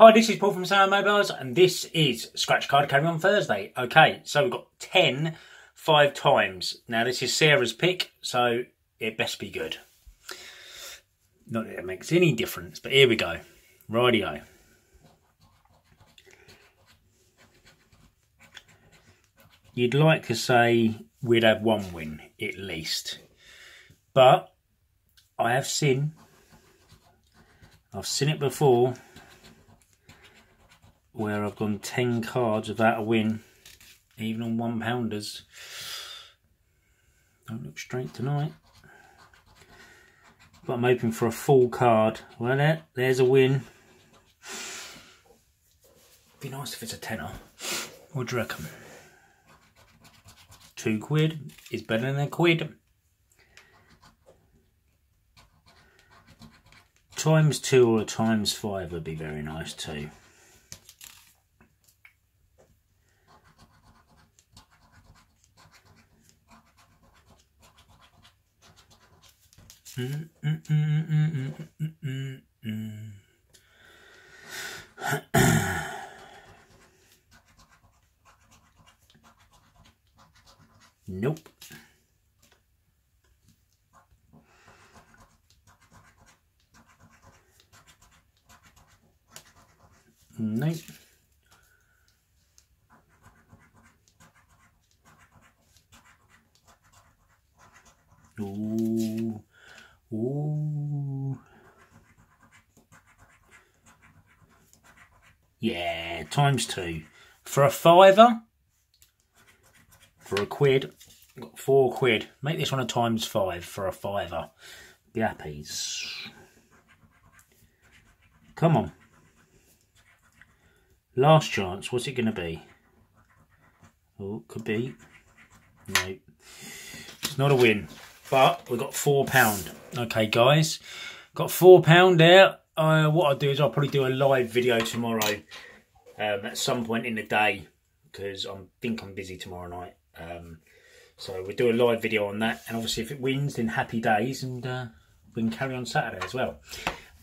Hi, this is Paul from Sandwell Mobiles, and this is Scratch Card Carry on Thursday. Okay, so we've got 10 five times. Now, this is Sarah's pick, so it best be good. Not that it makes any difference, but here we go. Radio. You'd like to say we'd have one win, at least. But I have seen, I've seen it before, where I've gone 10 cards without a win, even on one pounders. Don't look straight tonight. But I'm hoping for a full card. Well, there, there's a win. Be nice if it's a tenner. What do you reckon? Two quid is better than a quid. Times two or times five would be very nice too. Nope. Nope. Ooh. Ooh. Yeah, times two. For a fiver, for a quid, got four quid. Make this one a times five for a fiver. Happy. Come on. Last chance, what's it going to be? Oh, could be. No. It's not a win. But we've got £4. Okay, guys. Got £4 there. Uh, what I'll do is I'll probably do a live video tomorrow um, at some point in the day because I think I'm busy tomorrow night. Um, so we'll do a live video on that. And obviously if it wins, then happy days. And uh, we can carry on Saturday as well.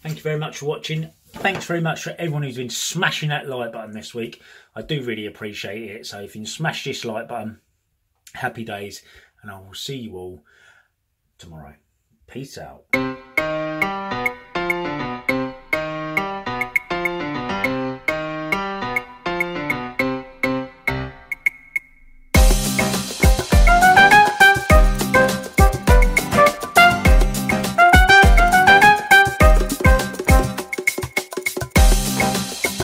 Thank you very much for watching. Thanks very much for everyone who's been smashing that like button this week. I do really appreciate it. So if you can smash this like button, happy days. And I will see you all tomorrow. Peace out.